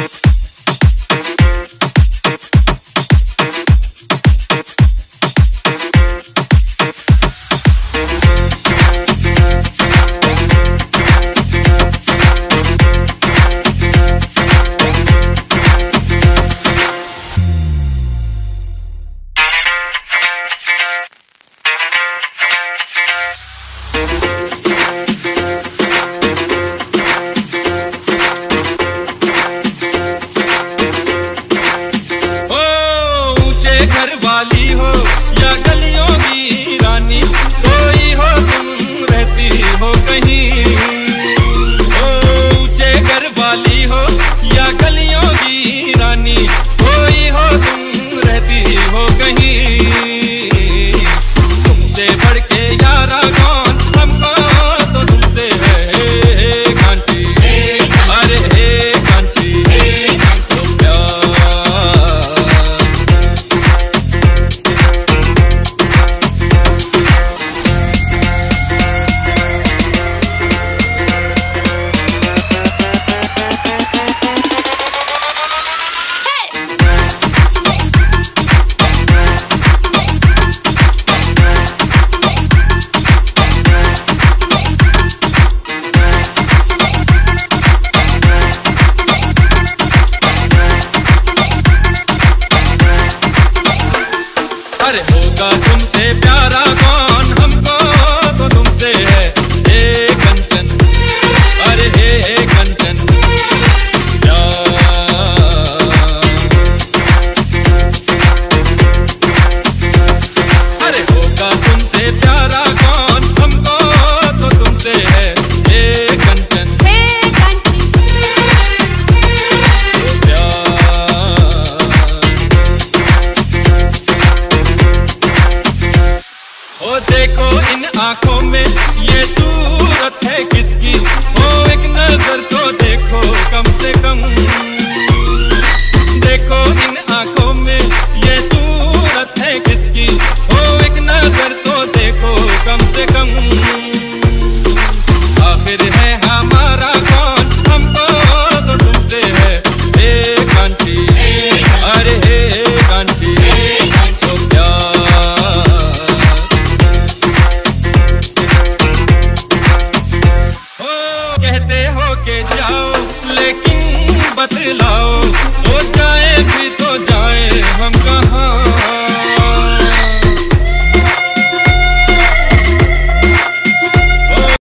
Thank i'm Come देखो इन आँखों में ये सूरत है किसकी? ओ, एक नज़र तो देखो, कम से कम बतलाओ वो जाए भी तो जाए हम का